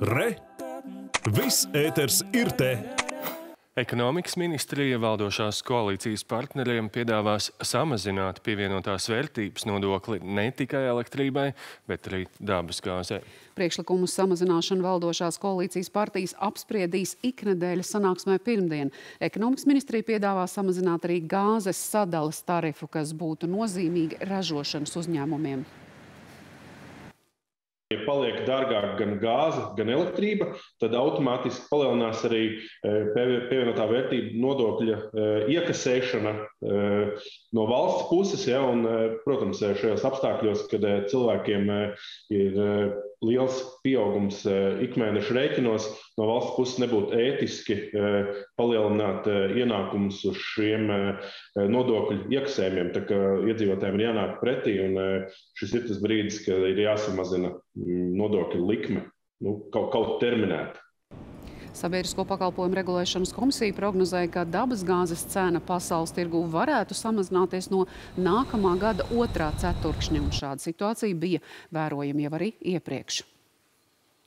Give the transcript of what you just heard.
Re! Viss ēters ir te! Ekonomikas ministrija valdošās koalīcijas partneriem piedāvās samazināt pievienotās vērtības nodokli ne tikai elektrībai, bet arī dabas gāzē. Priekšlikumu samazināšanu valdošās koalīcijas partijas apspriedīs iknedēļas sanāksmē pirmdien. Ekonomikas ministrija piedāvā samazināt arī gāzes sadalas tarifu, kas būtu nozīmīgi ražošanas uzņēmumiem. Paliek dārgāk gan gāze, gan elektrība, tad automātiski palielinās arī e, pievienotā vērtība nodokļa e, iekasēšana e, no valsts puses. Ja, un, protams, šajos apstākļos, kad cilvēkiem ir liels pieaugums ikmēneša rēķinos, no valsts puses nebūtu ētiski palielināt ienākumus uz šiem nodokļu iekasējumiem. Tā kā iedzīvotājiem ir jānāk pretī, un šis ir tas brīdis, kad ir jāsamazina nodokļu likme nu, kaut, kaut terminēta. Sabiedrisko pakalpojumu regulēšanas komisija prognozēja, ka dabas gāzes cena pasaules tirgu varētu samazināties no nākamā gada otrā ceturkšņa, un šāda situācija bija vērojama jau arī iepriekš.